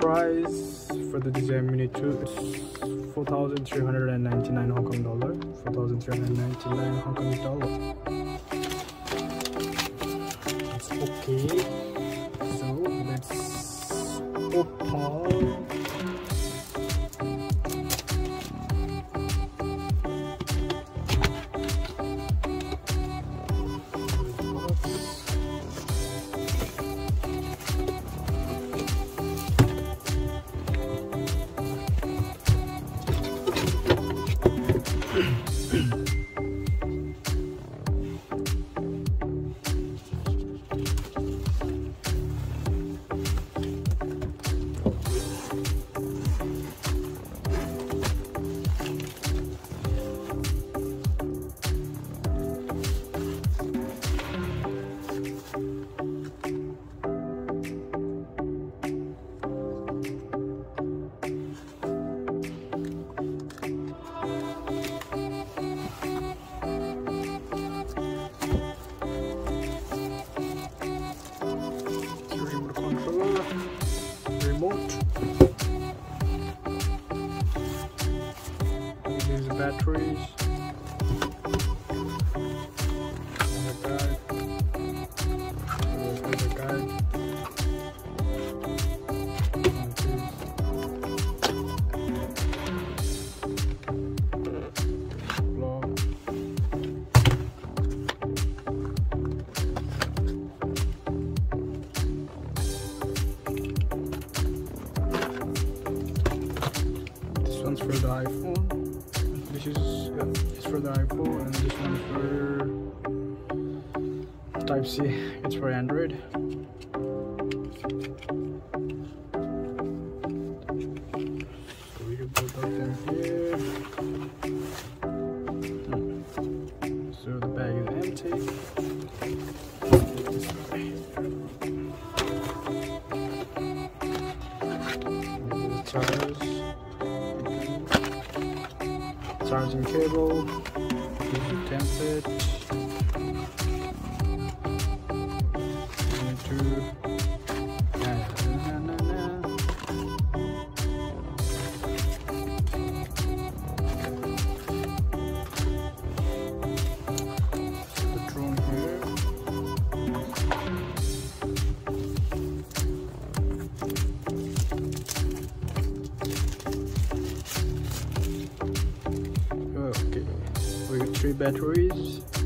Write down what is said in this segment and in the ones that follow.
price for the DJI Mini 2 is 4,399 Hong Kong dollar. 4,399 Hong Kong dollar. Batteries. For the iPhone. The iPhone, and this one's for Type C. It's for Android. So we can put that here. Hmm. So the bag is empty. This way. Charging cable, batteries.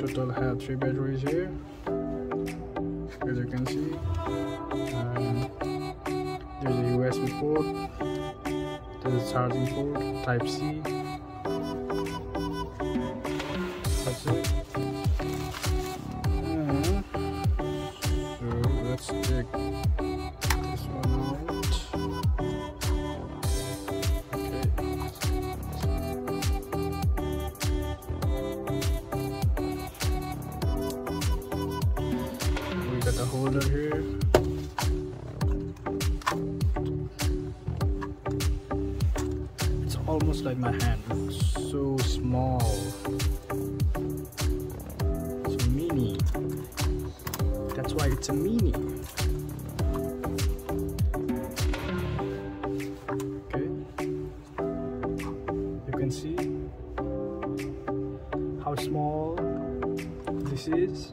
Total have three batteries here, as you can see. Um, there's a USB port, there's a charging port, Type C. That's it. under here. It's almost like my hand looks so small. It's a mini. That's why it's a mini. Okay. You can see how small this is.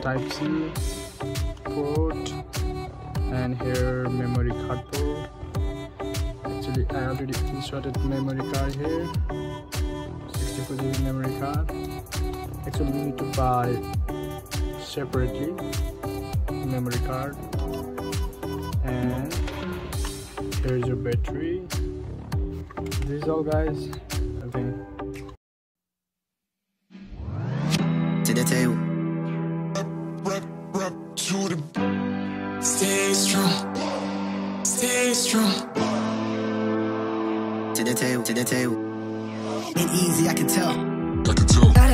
Type C port and here memory card port. Actually I already inserted memory card here. 64 GB memory card. Actually we need to buy separately memory card. And here's your battery. This is all guys. Okay to strong, stay strong. To the tail, to the tail. Ain't easy, I can tell. I can tell. Got